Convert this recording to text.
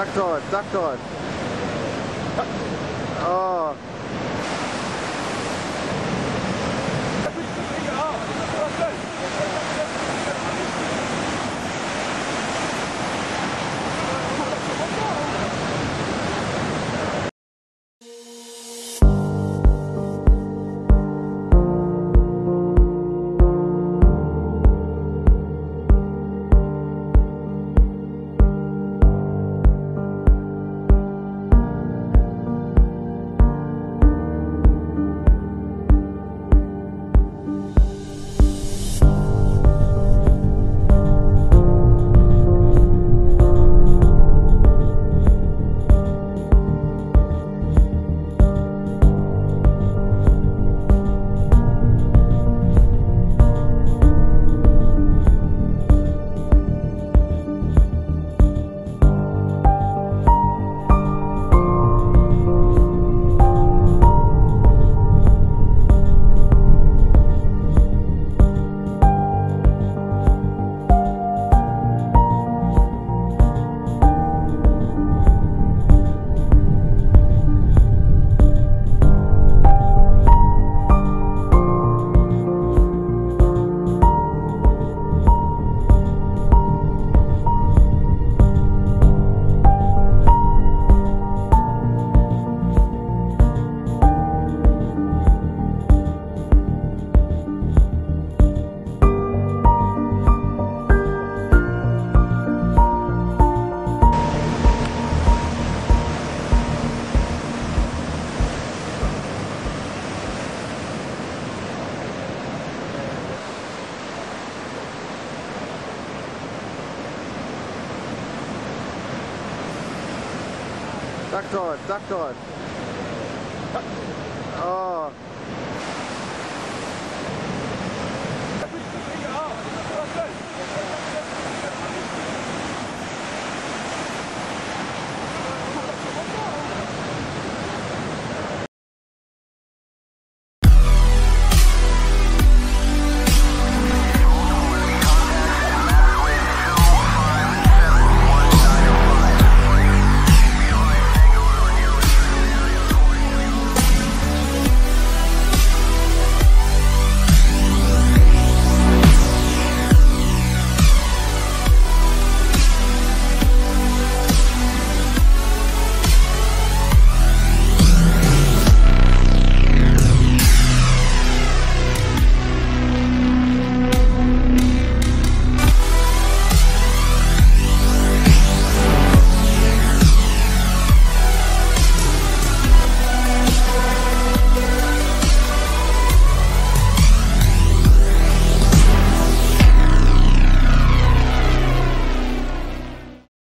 Duck Drive, Duck Drive. Duck dive, duck dive. Oh.